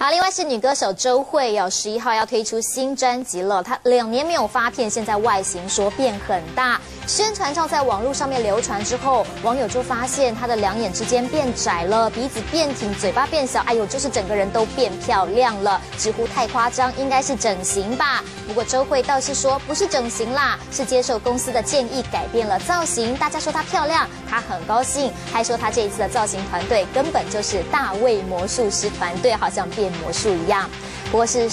好，另外是女歌手周蕙，有十一号要推出新专辑了。她两年没有发片，现在外形说变很大。宣传照在网络上面流传之后，网友就发现她的两眼之间变窄了，鼻子变挺，嘴巴变小，哎呦，就是整个人都变漂亮了，直呼太夸张，应该是整形吧。不过周蕙倒是说不是整形啦，是接受公司的建议改变了造型。大家说她漂亮，她很高兴，还说她这一次的造型团队根本就是大卫魔术师团队，好像变魔术一样。不过是。